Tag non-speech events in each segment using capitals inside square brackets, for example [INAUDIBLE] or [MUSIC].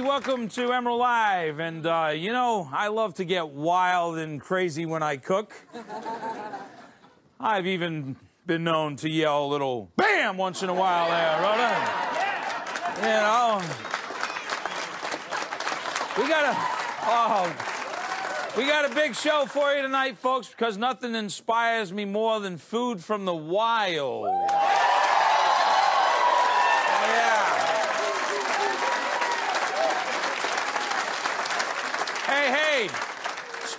Welcome to Emeril Live. And, uh, you know, I love to get wild and crazy when I cook. I've even been known to yell a little BAM once in a while there, Rhoda. You know. We got a, oh, we got a big show for you tonight, folks, because nothing inspires me more than food from the wild. Yeah. Hey, hey,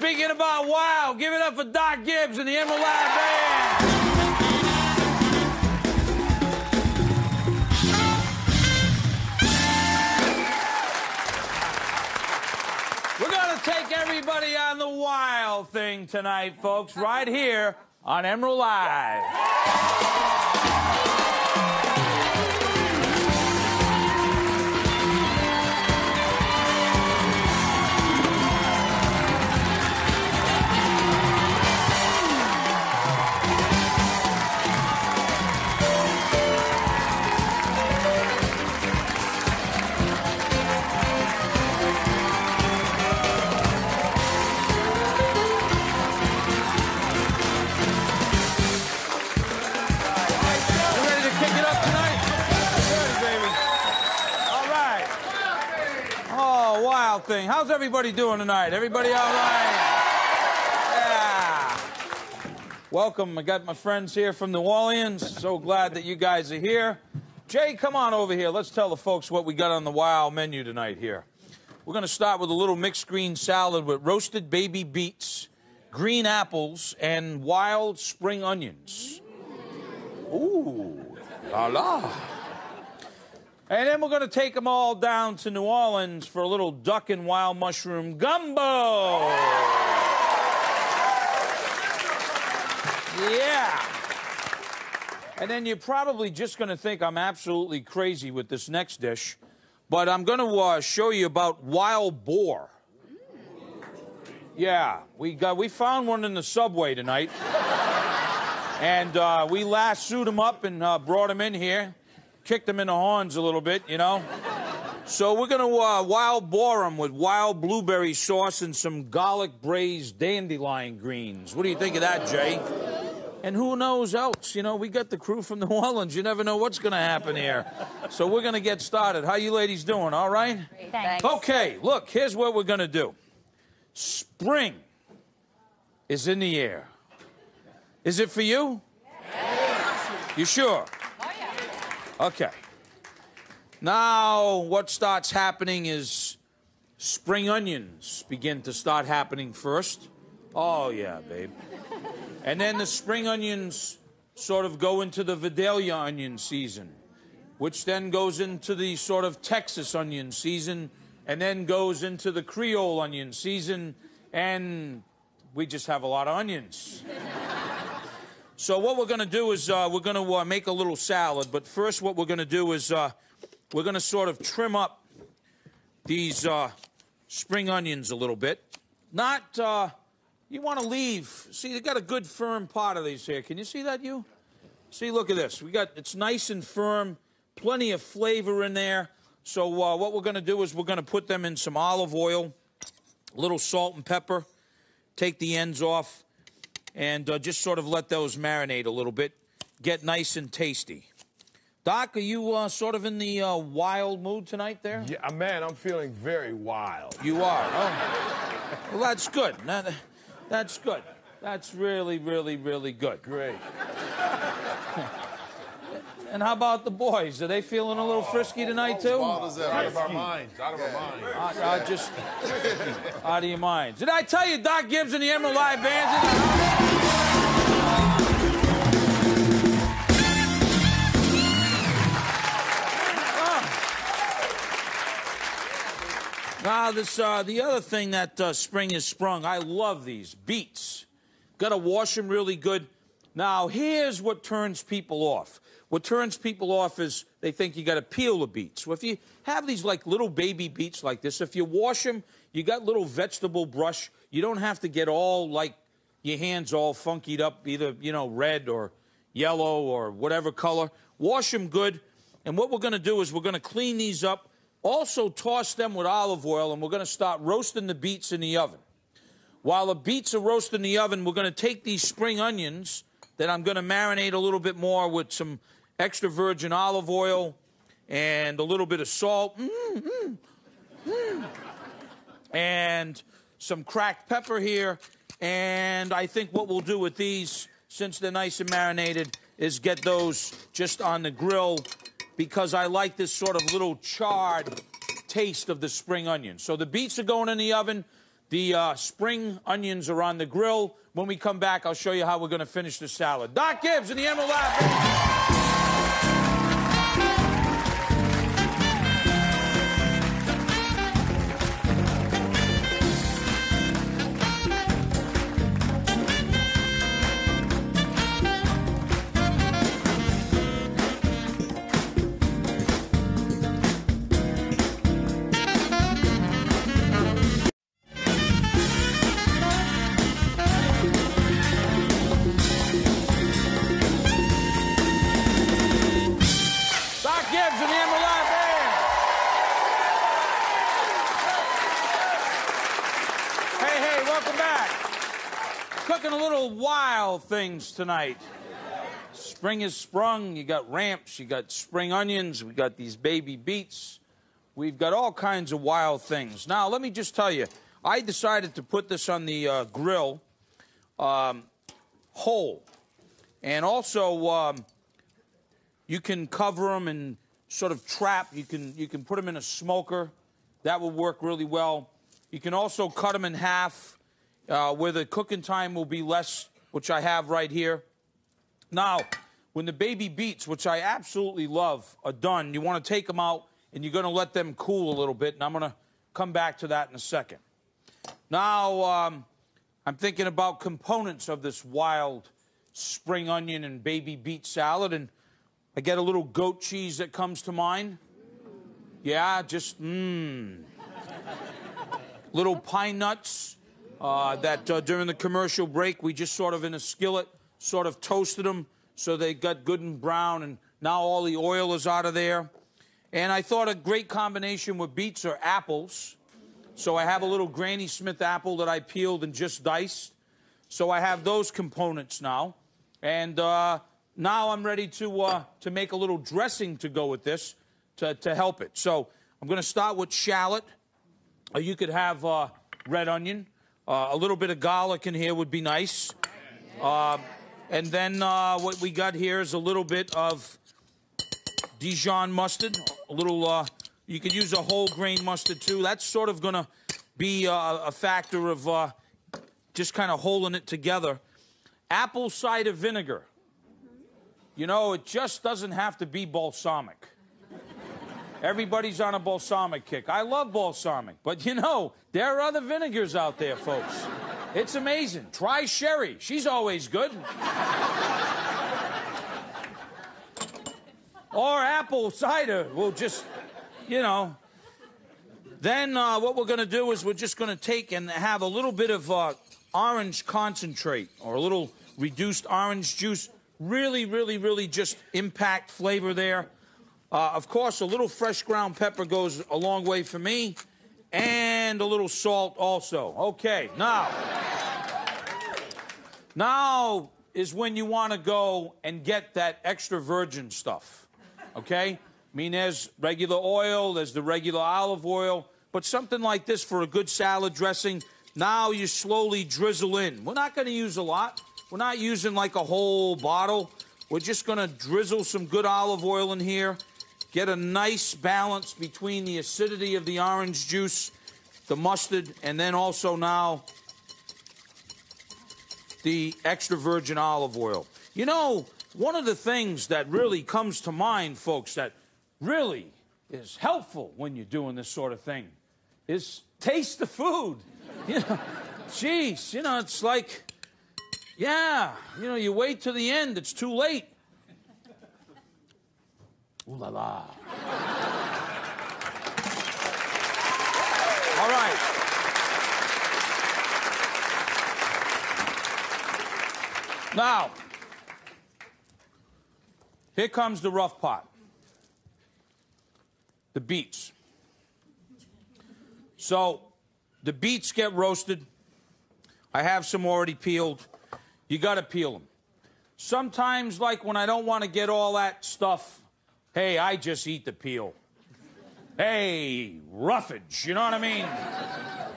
speaking about wild, give it up for Doc Gibbs and the Emeril Live Band. We're going to take everybody on the wild thing tonight, folks, right here on Emeril Live. Thing. How's everybody doing tonight? Everybody all right? Yeah. Welcome. I got my friends here from New Orleans. So glad that you guys are here. Jay, come on over here. Let's tell the folks what we got on the wild menu tonight here. We're going to start with a little mixed green salad with roasted baby beets, green apples, and wild spring onions. Ooh, la la. And then we're going to take them all down to New Orleans for a little duck and wild mushroom gumbo. Yeah. And then you're probably just going to think I'm absolutely crazy with this next dish, but I'm going to uh, show you about wild boar. Yeah, we got we found one in the subway tonight. And uh, we lassoed him up and uh, brought him in here, kicked him in the horns a little bit, you know. So we're gonna uh, wild boar him with wild blueberry sauce and some garlic braised dandelion greens. What do you think of that, Jay? And who knows else? You know, we got the crew from New Orleans. You never know what's gonna happen here. So we're gonna get started. How you ladies doing? All right? Thanks. Okay, look, here's what we're gonna do. Spring is in the air. Is it for you? You sure? Okay. Now, what starts happening is spring onions begin to start happening first. Oh, yeah, babe. And then the spring onions sort of go into the Vidalia onion season, which then goes into the sort of Texas onion season, and then goes into the Creole onion season, and we just have a lot of onions. So what we're going to do is uh, we're going to uh, make a little salad, but first what we're going to do is uh, we're going to sort of trim up these uh, spring onions a little bit. Not, uh, you want to leave. See, they got a good firm part of these here. Can you see that, you? See, look at this. We got it's nice and firm, plenty of flavor in there. So uh, what we're going to do is we're going to put them in some olive oil, a little salt and pepper, take the ends off, and uh, just sort of let those marinate a little bit, get nice and tasty. Doc, are you uh, sort of in the uh, wild mood tonight there? Yeah, man, I'm feeling very wild. You are. Oh. Well, that's good. That- that's good. That's really, really, really good. Great. And how about the boys? Are they feeling a little frisky tonight too? Out of our minds. Out of our minds. Uh, just out of your minds. Did I tell you Doc Gibbs and the Emeril Live Band's in the house? Now, this uh, the other thing that uh, spring has sprung. I love these beets. Got to wash them really good. Now, here's what turns people off. What turns people off is they think you got to peel the beets. Well, if you have these like little baby beets like this, if you wash them, you got little vegetable brush. You don't have to get all like your hands all funkied up, either, you know, red or yellow or whatever color. Wash them good. And what we're going to do is we're going to clean these up, also toss them with olive oil, and we're going to start roasting the beets in the oven. While the beets are roasting in the oven, we're going to take these spring onions that I'm going to marinate a little bit more with some extra virgin olive oil and a little bit of salt. Mm, mm, mm. And some cracked pepper here. And I think what we'll do with these, since they're nice and marinated, is get those just on the grill because I like this sort of little charred taste of the spring onion. So the beets are going in the oven. The uh, spring onions are on the grill. When we come back, I'll show you how we're going to finish the salad. Doc Gibbs in the Emeril Lab. Things tonight. Spring is sprung. You got ramps, you got spring onions, we got these baby beets. We've got all kinds of wild things. Now, let me just tell you, I decided to put this on the uh, grill um, whole. And also, um, you can cover them and sort of trap. You can you can put them in a smoker. That will work really well. You can also cut them in half, uh, where the cooking time will be less, which I have right here. Now, when the baby beets, which I absolutely love, are done, you want to take them out and you're going to let them cool a little bit. And I'm going to come back to that in a second. Now, um, I'm thinking about components of this wild spring onion and baby beet salad, and I get a little goat cheese that comes to mind. Yeah, just mmm. little pine nuts uh, that uh, during the commercial break we just sort of in a skillet sort of toasted them so they got good and brown, and now all the oil is out of there. And I thought a great combination with beets are apples. So I have a little Granny Smith apple that I peeled and just diced. So I have those components now. And uh, now I'm ready to, uh, to make a little dressing to go with this to, to help it. So I'm going to start with shallot. Uh, you could have uh, red onion. Uh, a little bit of garlic in here would be nice. Uh, and then uh, what we got here is a little bit of Dijon mustard. A little, uh, you could use a whole grain mustard too. That's sort of going to be uh, a factor of uh, just kind of holding it together. Apple cider vinegar. You know, it just doesn't have to be balsamic. Everybody's on a balsamic kick. I love balsamic, but you know, there are other vinegars out there, folks. It's amazing. Try sherry. She's always good. or apple cider. We'll just, you know. Then uh, what we're going to do is we're just going to take and have a little bit of uh, orange concentrate or a little reduced orange juice. Really, really, really just impact flavor there. Uh, of course, a little fresh ground pepper goes a long way for me, and a little salt also. Okay, now. Now is when you want to go and get that extra virgin stuff. Okay? I mean, there's regular oil, there's the regular olive oil, but something like this for a good salad dressing, now you slowly drizzle in. We're not going to use a lot. We're not using like a whole bottle. We're just going to drizzle some good olive oil in here, get a nice balance between the acidity of the orange juice, the mustard, and then also now the extra virgin olive oil. You know, one of the things that really comes to mind, folks, that really is helpful when you're doing this sort of thing is taste the food. [LAUGHS] You know, geez, you know, it's like, yeah, you know, you wait to the end, it's too late. Ooh la la. [LAUGHS] All right. Now, here comes the rough part the beets. So, the beets get roasted. I have some already peeled. You got to peel them. Sometimes, like when I don't want to get all that stuff, hey, I just eat the peel. Hey, roughage, you know what I mean?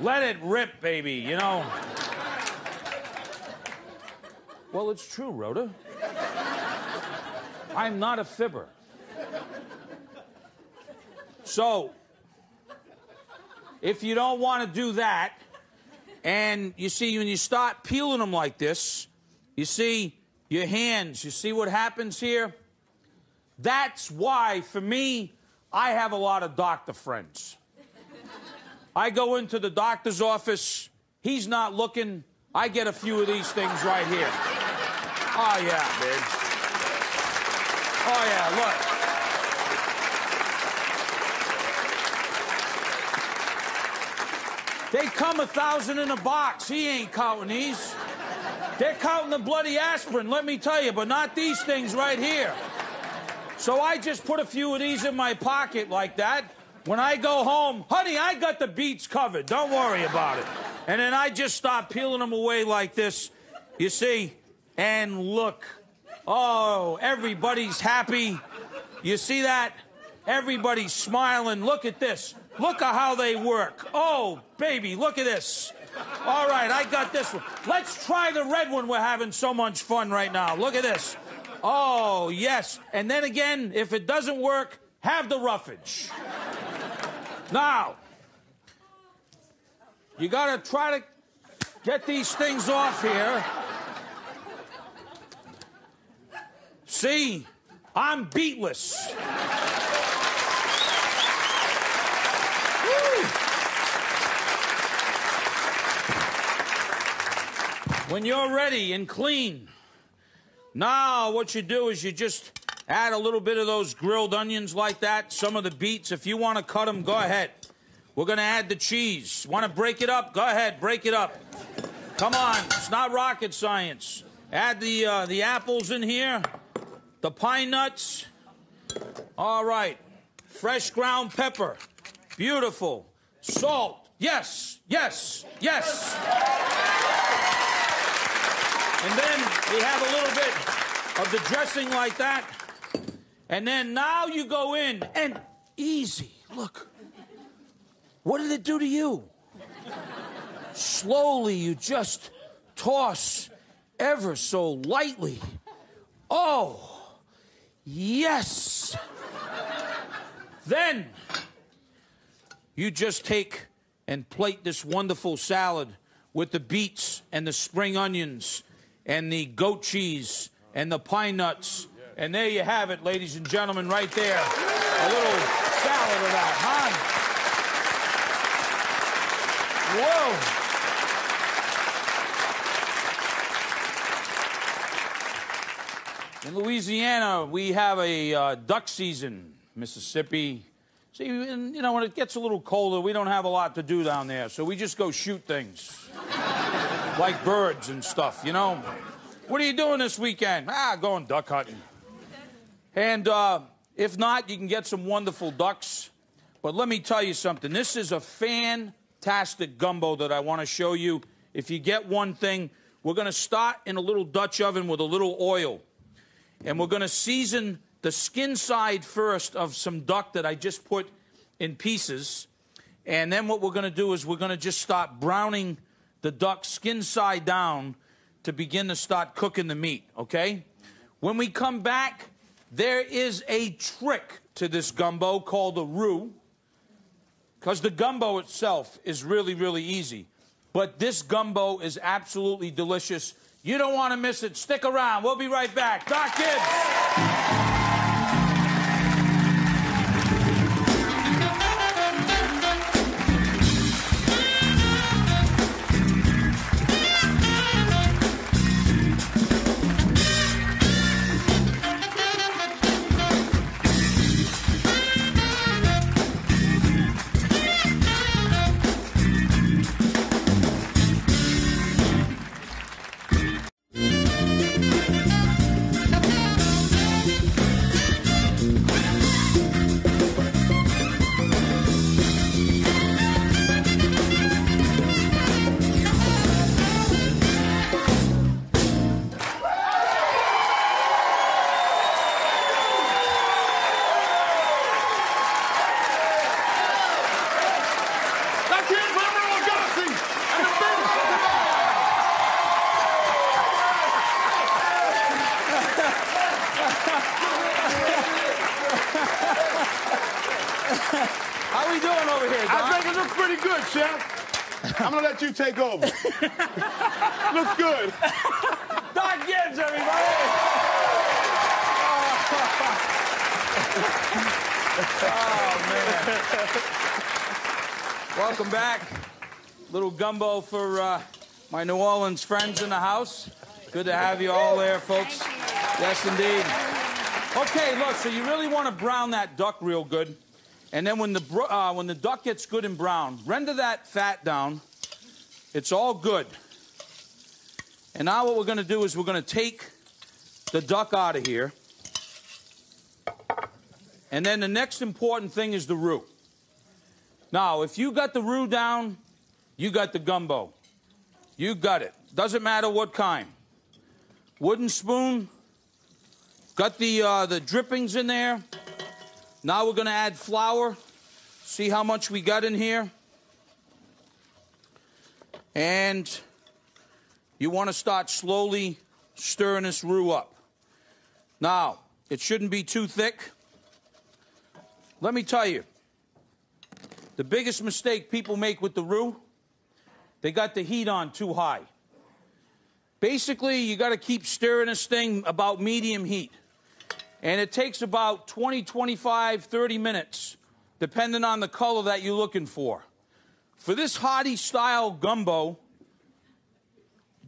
Let it rip, baby, you know? Well, it's true, Rhoda. I'm not a fibber. So, if you don't want to do that, and you see, when you start peeling them like this, you see your hands, you see what happens here? That's why, for me, I have a lot of doctor friends. I go into the doctor's office, he's not looking, I get a few of these things right here. Oh, yeah, babe. Oh, yeah, look. They come a thousand in a box. He ain't counting these. They're counting the bloody aspirin, let me tell you, but not these things right here. So I just put a few of these in my pocket like that. When I go home, honey, I got the beets covered. Don't worry about it. And then I just start peeling them away like this. You see? And look. Oh, everybody's happy. You see that? Everybody's smiling. Look at this. Look at how they work. Oh, baby, look at this. All right, I got this one. Let's try the red one. We're having so much fun right now. Look at this. Oh, yes. And then again, if it doesn't work, have the roughage. Now, you got to try to get these things off here. See, I'm beatless. When you're ready and clean, now what you do is you just add a little bit of those grilled onions like that, some of the beets. If you want to cut them, go ahead. We're going to add the cheese. Want to break it up? Go ahead, break it up. Come on, it's not rocket science. Add the uh, the apples in here, the pine nuts. All right, fresh ground pepper, beautiful. Salt, yes, yes, yes. And then we have a little bit of the dressing like that. And then now you go in and easy. Look. What did it do to you? Slowly, you just toss ever so lightly. Oh, yes. then you just take and plate this wonderful salad with the beets and the spring onions and the goat cheese and the pine nuts. And there you have it, ladies and gentlemen, right there. A little salad of that, huh? Whoa. In Louisiana, we have a uh, duck season. Mississippi. See, you know, when it gets a little colder, we don't have a lot to do down there, so we just go shoot things like birds and stuff, you know? What are you doing this weekend? Ah, going duck hunting. And uh, if not, you can get some wonderful ducks. But let me tell you something. This is a fantastic gumbo that I want to show you. If you get one thing, we're going to start in a little Dutch oven with a little oil. And we're going to season the skin side first of some duck that I just put in pieces. And then what we're going to do is we're going to just start browning the duck skin side down to begin to start cooking the meat, okay? When we come back, there is a trick to this gumbo called a roux, because the gumbo itself is really, really easy. But this gumbo is absolutely delicious. You don't want to miss it. Stick around. We'll be right back. Doc Gibbs. Gumbo for uh, my New Orleans friends in the house. Good to have you all there, folks. Yes, indeed. Okay, look, so you really want to brown that duck real good. And then when the, uh, when the duck gets good and brown, render that fat down. It's all good. And now what we're going to do is we're going to take the duck out of here. And then the next important thing is the roux. Now, if you got the roux down, you got the gumbo. You got it. Doesn't matter what kind. Wooden spoon. Got the uh, the drippings in there. Now we're going to add flour. See how much we got in here. And you want to start slowly stirring this roux up. Now, it shouldn't be too thick. Let me tell you, the biggest mistake people make with the roux, they got the heat on too high. Basically, you got to keep stirring this thing about medium heat. And it takes about 20, 25, 30 minutes, depending on the color that you're looking for. For this hottie style gumbo,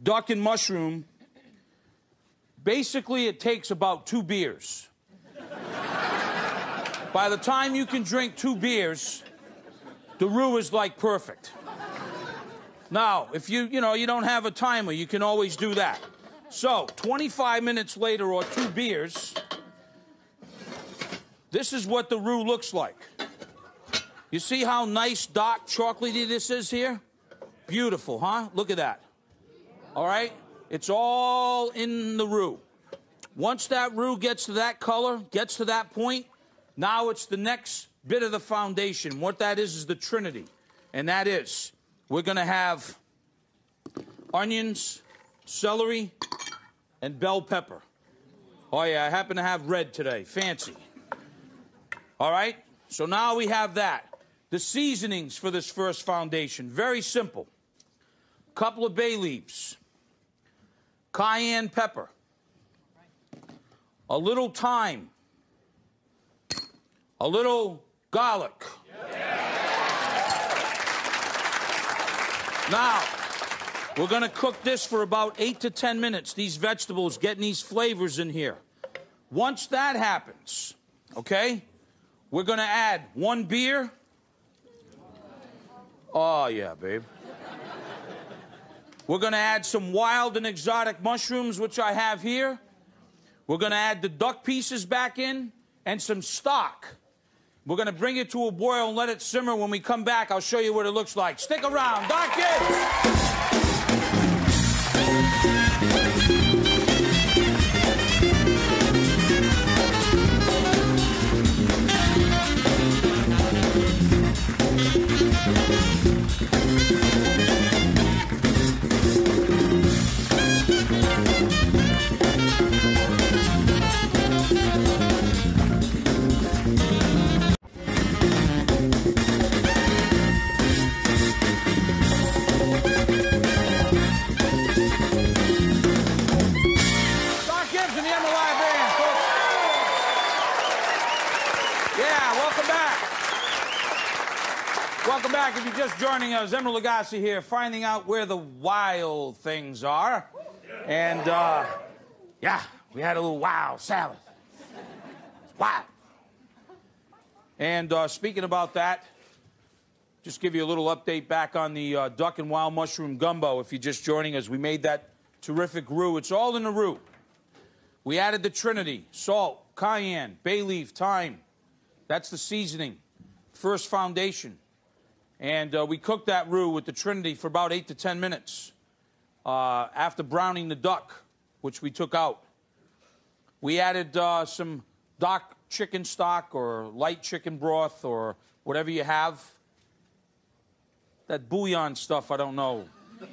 duck and mushroom, basically it takes about two beers. By the time you can drink two beers, the roux is like perfect. Now, if you, you know, you don't have a timer, you can always do that. So, 25 minutes later or two beers, this is what the roux looks like. You see how nice dark chocolatey this is here? Beautiful, huh? Look at that. All right? It's all in the roux. Once that roux gets to that color, gets to that point, now it's the next bit of the foundation. What that is is the Trinity. And that is we're going to have onions, celery, and bell pepper. Oh, yeah, I happen to have red today. Fancy. All right? So now we have that. The seasonings for this first foundation very simple. A couple of bay leaves, cayenne pepper, a little thyme, a little garlic. Now, we're going to cook this for about eight to ten minutes, these vegetables, getting these flavors in here. Once that happens, okay, we're going to add one beer. Oh, yeah, babe. We're going to add some wild and exotic mushrooms, which I have here. We're going to add the duck pieces back in and some stock. We're going to bring it to a boil and let it simmer. When we come back, I'll show you what it looks like. Stick around. Doc Gibbs. Just joining us, Emeril Lagasse here, finding out where the wild things are. And, uh, yeah, we had a little wild salad. Wow. And uh, speaking about that, just give you a little update back on the uh, duck and wild mushroom gumbo. If you're just joining us, we made that terrific roux. It's all in the roux. We added the Trinity salt, cayenne, bay leaf, thyme. That's the seasoning. First foundation. And uh, we cooked that roux with the Trinity for about eight to ten minutes uh, after browning the duck, which we took out. We added uh, some dock chicken stock or light chicken broth or whatever you have. That bouillon stuff, I don't know. [LAUGHS]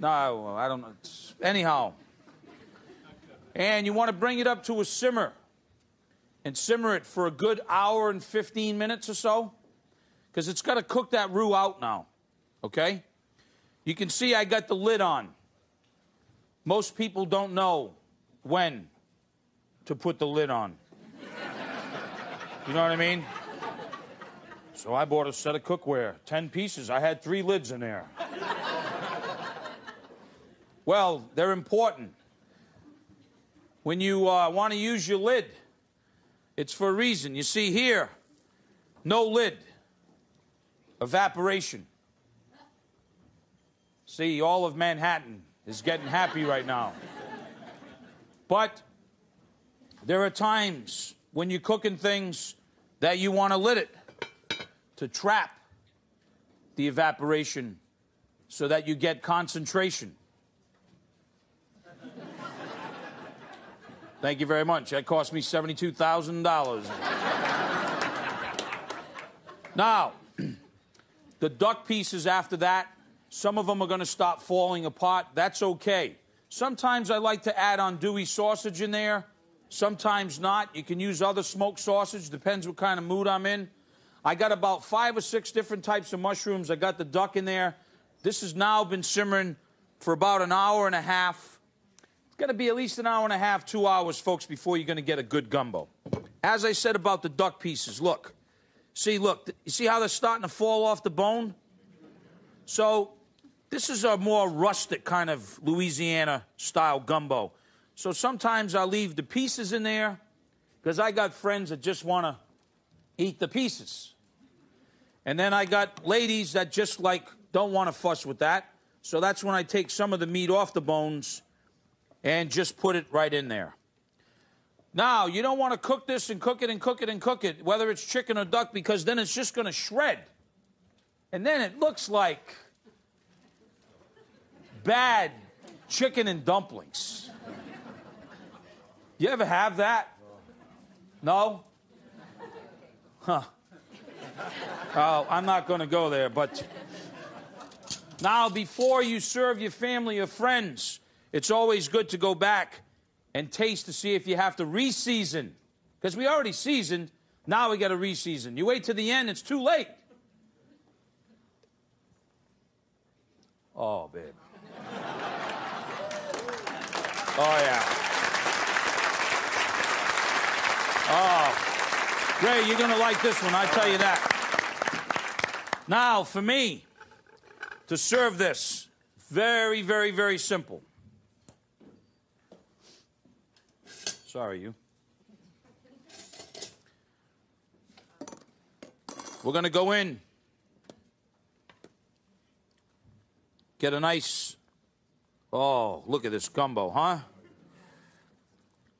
No, I don't know. It's- Anyhow. And you want to bring it up to a simmer and simmer it for a good hour and 15 minutes or so. Because it's got to cook that roux out now. Okay? You can see I got the lid on. Most people don't know when to put the lid on. You know what I mean? So I bought a set of cookware, 10 pieces. I had three lids in there. well, they're important. When you uh, want to use your lid, it's for a reason. You see here, no lid, evaporation. See, all of Manhattan is getting happy right now. But there are times when you're cooking things that you want to lid it to trap the evaporation so that you get concentration. Thank you very much. That cost me $72,000. now, the duck pieces after that, some of them are going to stop falling apart. That's okay. Sometimes I like to add andouille sausage in there. Sometimes not. You can use other smoked sausage. Depends what kind of mood I'm in. I got about five or six different types of mushrooms. I got the duck in there. This has now been simmering for about an hour and a half. It's going to be at least an hour and a half, two hours, folks, before you're going to get a good gumbo. As I said about the duck pieces, look. See, look, you see how they're starting to fall off the bone? So, this is a more rustic kind of Louisiana style gumbo. So sometimes I'll leave the pieces in there because I got friends that just want to eat the pieces. And then I got ladies that just like don't want to fuss with that. So that's when I take some of the meat off the bones and just put it right in there. Now, you don't want to cook this and cook it and cook it and cook it, whether it's chicken or duck, because then it's just going to shred. And then it looks like bad chicken and dumplings. You ever have that? No? Huh. Oh, I'm not going to go there, but now before you serve your family or friends, it's always good to go back and taste to see if you have to reseason. Because we already seasoned, now we got to reseason. You wait to the end, it's too late. Oh, babe. Oh, yeah. Oh, Ray, you're going to like this one, I tell you that. Now, for me, to serve this, very, very, very simple. Sorry, you. We're going to go in, get a nice, oh, look at this gumbo, huh?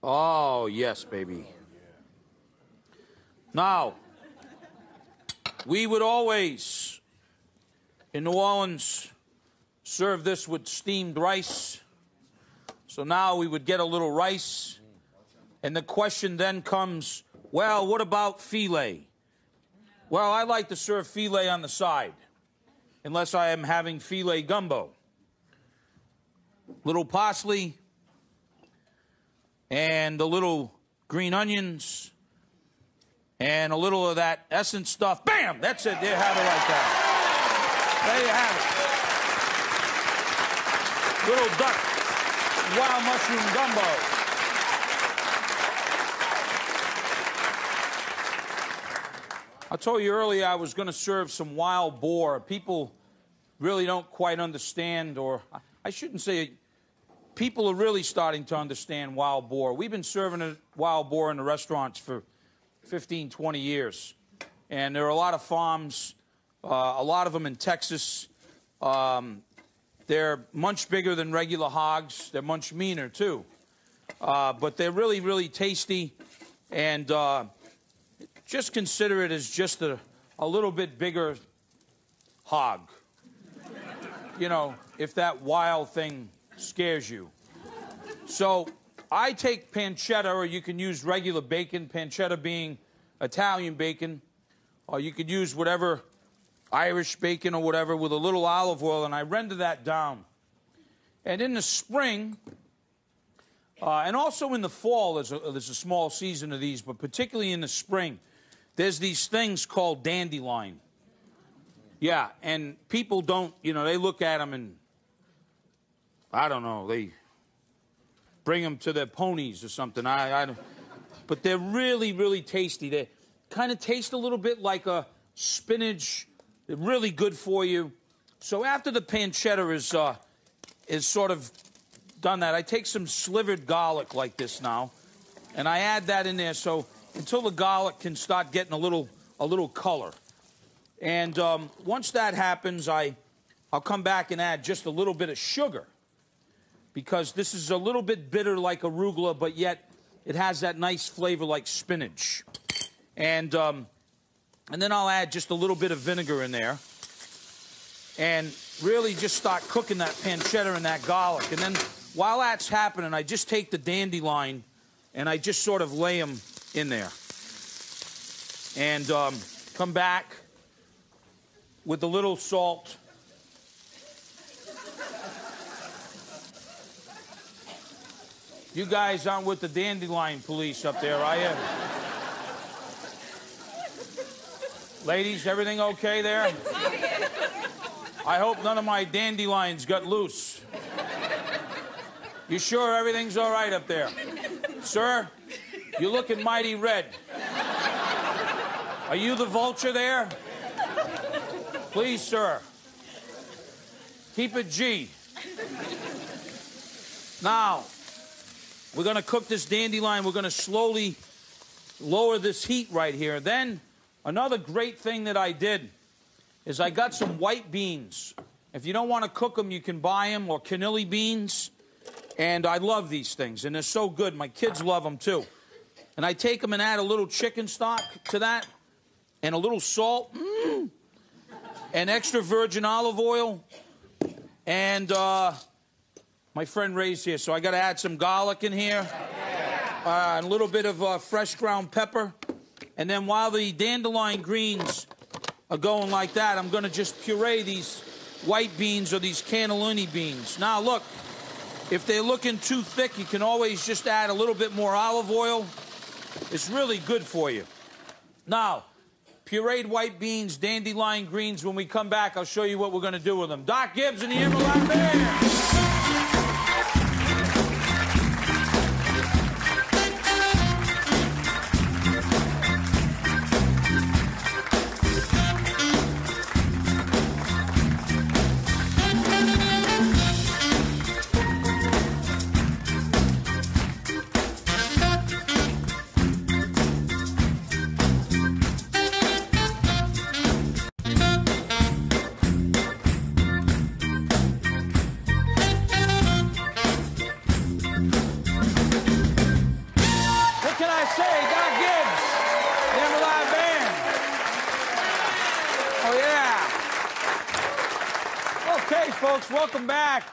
Oh, yes, baby. Now, we would always, in New Orleans, serve this with steamed rice. So now we would get a little rice. And the question then comes well, what about filé? Well, I like to serve filé on the side, unless I am having filé gumbo. Little parsley and a little green onions and a little of that essence stuff. Bam! That's it. There you have it like that. There you have it. Little duck wild mushroom gumbo. I told you earlier I was going to serve some wild boar. People really don't quite understand, or I shouldn't say people are really starting to understand wild boar. We've been serving wild boar in the restaurants for 15, 20 years. And there are a lot of farms, uh, a lot of them in Texas. Um, they're much bigger than regular hogs. They're much meaner, too. Uh, but they're really, really tasty. And uh, just consider it as just a, a little bit bigger hog. you know, if that wild thing scares you. So I take pancetta, or you can use regular bacon, pancetta being Italian bacon, or you could use whatever Irish bacon or whatever with a little olive oil, and I render that down. And in the spring, uh, and also in the fall, there's a, there's a small season of these, but particularly in the spring, there's these things called dandelion. Yeah, and people don't, you know, they look at them and I don't know, they bring them to their ponies or something. I, I but they're really, really tasty. They kind of taste a little bit like a spinach. They're really good for you. So after the pancetta is uh, is sort of done that, I take some slivered garlic like this now, and I add that in there. So until the garlic can start getting a little a little color. And um, once that happens, I, I'll come back and add just a little bit of sugar because this is a little bit bitter like arugula, but yet it has that nice flavor like spinach. And, um, and then I'll add just a little bit of vinegar in there and really just start cooking that pancetta and that garlic. And then while that's happening, I just take the dandelion and I just sort of lay them in there. And um, come back with a little salt. You guys aren't with the dandelion police up there, are you? Ladies, everything okay there? I hope none of my dandelions got loose. You sure everything's all right up there? Sir, you're looking mighty red. Are you the vulture there? Please, sir. Keep it G. Now, we're going to cook this dandelion. We're going to slowly lower this heat right here. Then, another great thing that I did is I got some white beans. If you don't want to cook them, you can buy them, or cannellini beans. And I love these things, and they're so good. My kids love them too. And I take them and add a little chicken stock to that, and a little salt. Mm and extra virgin olive oil, and uh, my friend Ray's here, so I got to add some garlic in here, uh, and a little bit of uh, fresh ground pepper. And then while the dandelion greens are going like that, I'm going to just puree these white beans or these cannellini beans. Now, look, if they're looking too thick, you can always just add a little bit more olive oil. It's really good for you. Now, pureed white beans, dandelion greens. When we come back, I'll show you what we're going to do with them. Doc Gibbs and the Emeril Band.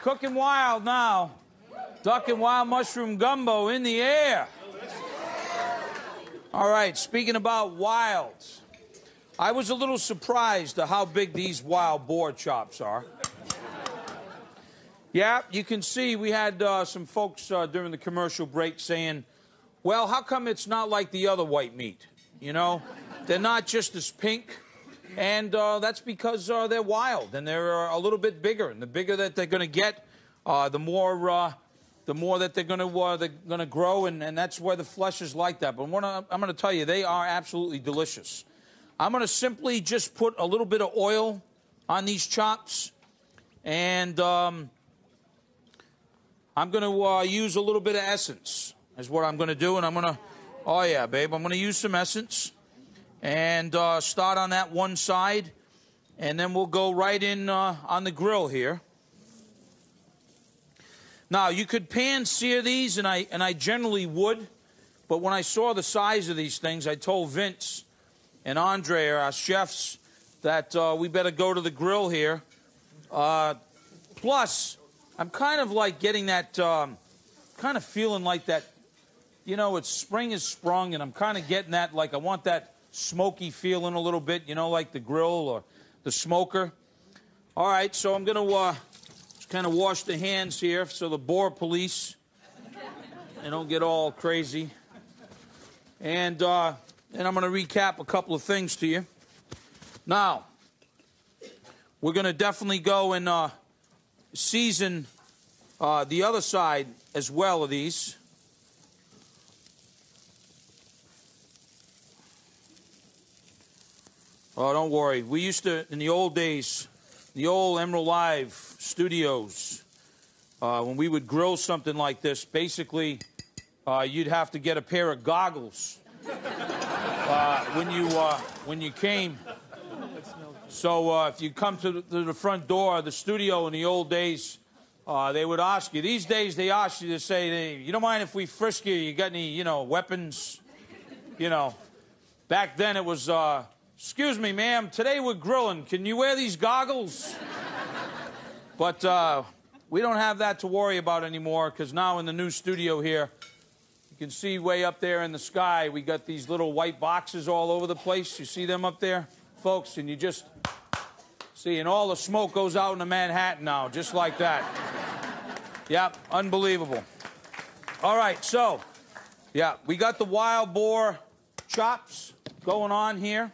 Cooking Wild now. Duck and wild mushroom gumbo in the air. All right, speaking about wilds, I was a little surprised at how big these wild boar chops are. Yeah, you can see we had uh, some folks uh, during the commercial break saying, well, how come it's not like the other white meat? You know, they're not just as pink and uh, that's because uh, they're wild and they're uh, a little bit bigger. And the bigger that they're going to get, uh, the more uh, the more that they're going to uh, they're going to grow, and, and that's why the flesh is like that. But I'm going to tell you, they are absolutely delicious. I'm going to simply just put a little bit of oil on these chops, and um, I'm going to use a little bit of essence. Is what I'm going to do, and I'm going to. Oh yeah, babe, I'm going to use some essence and uh, start on that one side, and then we'll go right in uh, on the grill here. Now you could pan sear these, and I and I generally would, but when I saw the size of these things, I told Vince and Andre, our chefs, that uh, we better go to the grill here. Uh, plus, I'm kind of like getting that, um, kind of feeling like that. You know, it's spring is sprung, and I'm kind of getting that like I want that smoky feeling a little bit, you know, like the grill or the smoker. All right, so I'm going to uh, kind of wash the hands here so the boar police they don't get all crazy. And uh, then I'm going to recap a couple of things to you. Now, we're going to definitely go and uh, season uh, the other side as well of these. Oh, don't worry. We used to, in the old days, the old Emeril Live studios, uh, when we would grill something like this, basically, uh, you'd have to get a pair of goggles uh, when you uh, when you came. So uh, if you come to the, to the, front door of the studio in the old days, uh, they would ask you. These days, they ask you to say, hey, "You don't mind if we frisk you? You got any, you know, weapons?" You know. Back then, it was Excuse me, ma'am. Today we're grilling. Can you wear these goggles? but uh, we don't have that to worry about anymore because now in the new studio here, you can see way up there in the sky, we got these little white boxes all over the place. You see them up there, folks? And you just see, and all the smoke goes out into Manhattan now, just like that. yep, unbelievable. All right, so, yeah, we got the wild boar chops going on here.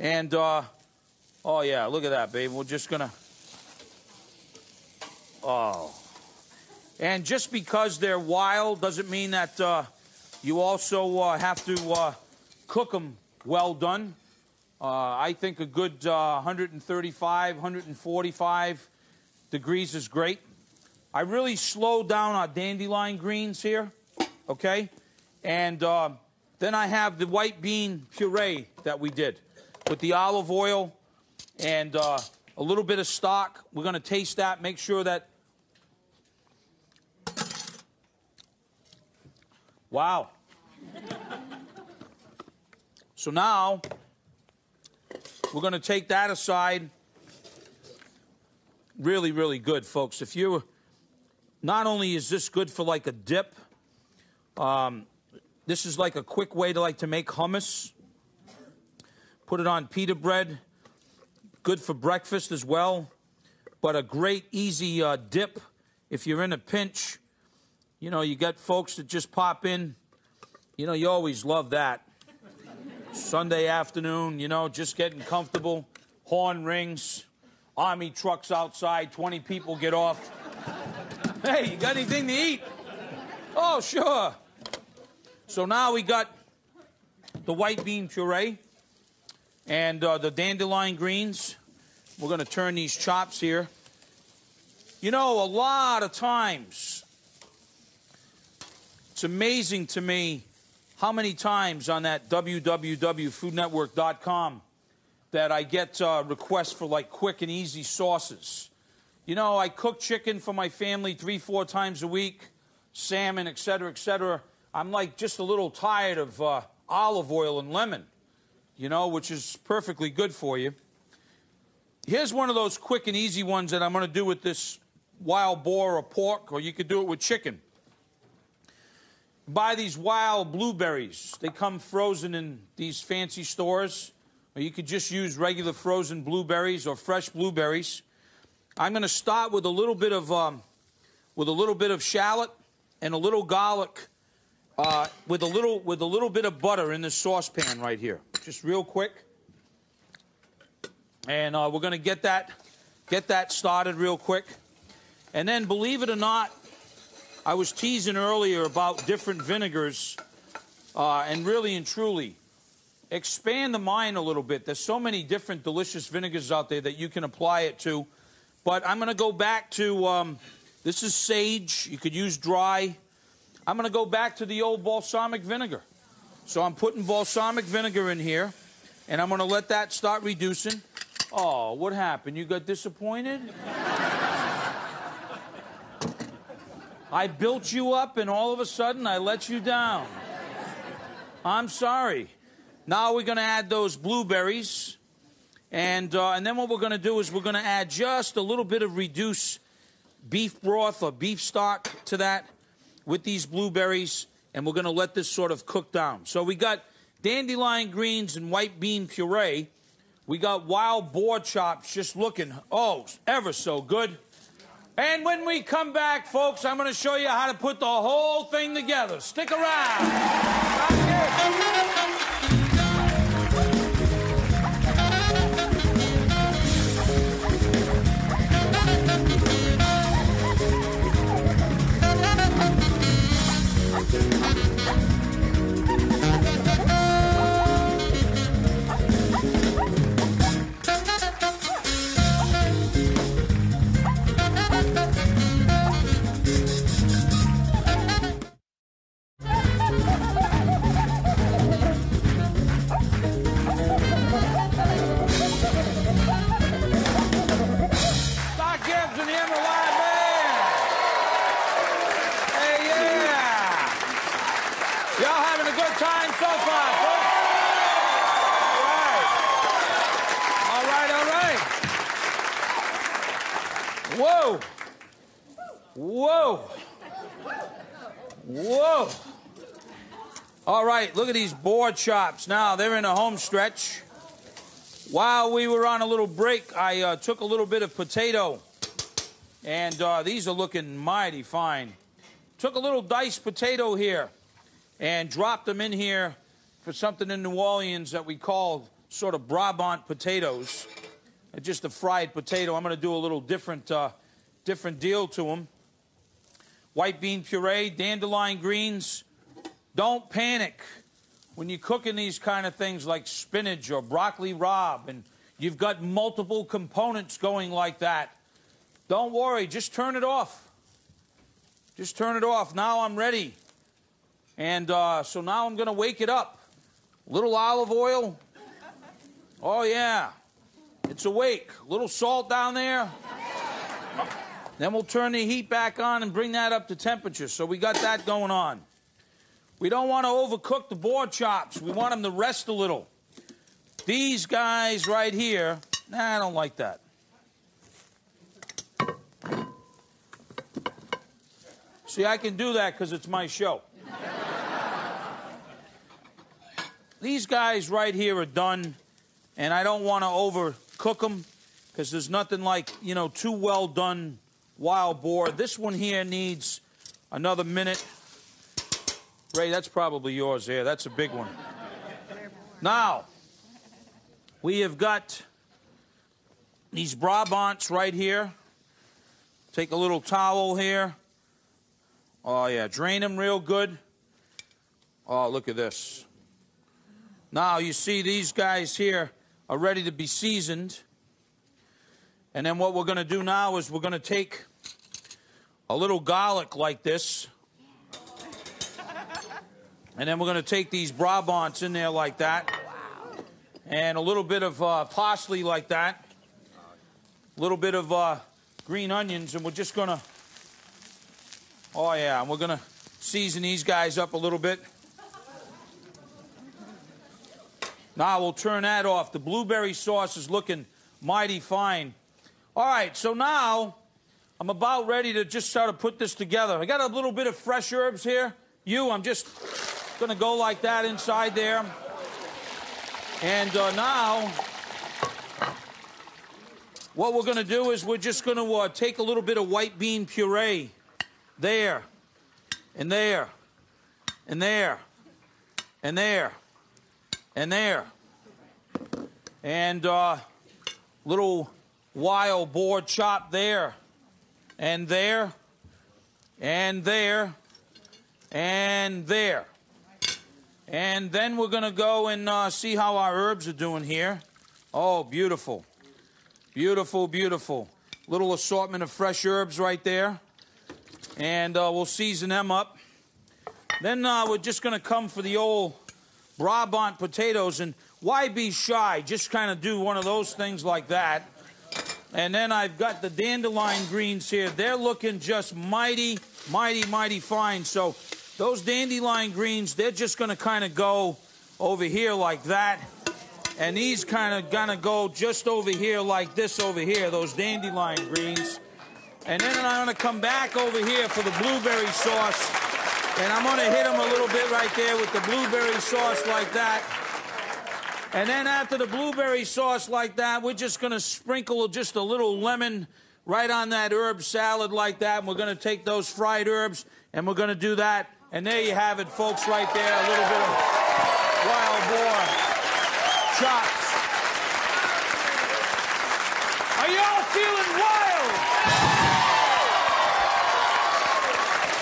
And, uh, oh, yeah, look at that, babe. We're just going to. Oh. And just because they're wild doesn't mean that uh, you also uh, have to uh, cook them well done. Uh, I think a good 135, uh, 145 degrees is great. I really slowed down our dandelion greens here, okay? And uh, then I have the white bean puree that we did with the olive oil and uh, a little bit of stock. We're going to taste that, make sure that. Wow. so now we're going to take that aside. Really, really good, folks. If you, not only is this good for like a dip, um, this is like a quick way to like to make hummus. Put it on pita bread. Good for breakfast as well. But a great, easy uh, dip if you're in a pinch. You know, you got folks that just pop in. You know, you always love that. Sunday afternoon, you know, just getting comfortable. Horn rings. Army trucks outside. 20 people get off. Hey, you got anything to eat? Oh, sure. So now we got the white bean puree. And uh, the dandelion greens, we're going to turn these chops here. You know, a lot of times, it's amazing to me how many times on that www.foodnetwork.com that I get uh, requests for like quick and easy sauces. You know, I cook chicken for my family three, four times a week, salmon, et cetera, et cetera. I'm like just a little tired of uh, olive oil and lemon you know, which is perfectly good for you. Here's one of those quick and easy ones that I'm going to do with this wild boar or pork, or you could do it with chicken. Buy these wild blueberries. They come frozen in these fancy stores, or you could just use regular frozen blueberries or fresh blueberries. I'm going to start with a little bit of um, with a little bit of shallot and a little garlic uh, with a little with a little bit of butter in this saucepan right here just real quick. And uh, we're going to get that, get that started real quick. And then, believe it or not, I was teasing earlier about different vinegars, uh, and really and truly, expand the mind a little bit. There's so many different delicious vinegars out there that you can apply it to. But I'm going to go back to um, this is sage. You could use dry. I'm going to go back to the old balsamic vinegar. So I'm putting balsamic vinegar in here, and I'm going to let that start reducing. Oh, what happened? You got disappointed? I built you up, and all of a sudden I let you down. I'm sorry. Now we're going to add those blueberries. And, uh, and then what we're going to do is we're going to add just a little bit of reduced beef broth or beef stock to that with these blueberries and we're going to let this sort of cook down. So we got dandelion greens and white bean puree. We got wild boar chops just looking, oh, ever so good. And when we come back, folks, I'm going to show you how to put the whole thing together. Stick around. Right, look at these boar chops. Now they're in a home stretch. While we were on a little break, I uh, took a little bit of potato, and uh, these are looking mighty fine. Took a little diced potato here and dropped them in here for something in New Orleans that we call sort of Brabant potatoes. Just a fried potato. I'm going to do a little different, uh, different deal to them. White bean puree, dandelion greens. Don't panic when you're cooking these kind of things like spinach or broccoli rabe and you've got multiple components going like that. Don't worry, just turn it off. Just turn it off. Now I'm ready. And uh, so now I'm going to wake it up. Little olive oil. Oh, yeah. It's awake. Little salt down there. Then we'll turn the heat back on and bring that up to temperature. So we got that going on. We don't want to overcook the boar chops. We want them to rest a little. These guys right here, nah, I don't like that. See, I can do that because it's my show. These guys right here are done, and I don't want to overcook them because there's nothing like, you know, too well done wild boar. This one here needs another minute. Ray, that's probably yours there. That's a big one. Now, we have got these Brabants right here. Take a little towel here. Oh, yeah, drain them real good. Oh, look at this. Now, you see, these guys here are ready to be seasoned. And then what we're going to do now is we're going to take a little garlic like this. And then we're going to take these Brabants in there like that. And a little bit of uh, parsley like that. A little bit of uh, green onions. And we're just going to, oh yeah, and we're going to season these guys up a little bit. Now we'll turn that off. The blueberry sauce is looking mighty fine. All right, so now I'm about ready to just start to put this together. I got a little bit of fresh herbs here. You, I'm just going to go like that inside there. And uh, now, what we're going to do is we're just going to uh, take a little bit of white bean puree. There, and there, and there, and there, and there. And uh, little wild boar chop there, and there, and there, and there. And then we're going to go and uh, see how our herbs are doing here. Oh, beautiful. Beautiful, beautiful. Little assortment of fresh herbs right there. And uh, we'll season them up. Then uh, we're just going to come for the old Brabant potatoes. And why be shy? Just kind of do one of those things like that. And then I've got the dandelion greens here. They're looking just mighty, mighty, mighty fine. So those dandelion greens, they're just going to kind of go over here like that. And these kind of going to go just over here like this over here, those dandelion greens. And then I'm going to come back over here for the blueberry sauce. And I'm going to hit them a little bit right there with the blueberry sauce like that. And then after the blueberry sauce like that, we're just going to sprinkle just a little lemon right on that herb salad like that. And we're going to take those fried herbs and we're going to do that and there you have it, folks, right there. A little bit of wild boar chops. Are y'all feeling wild?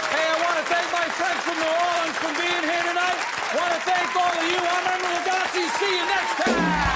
Hey, I want to thank my friends from New Orleans for being here tonight. I want to thank all of you. I'm Emeril Lagasse. See you next time.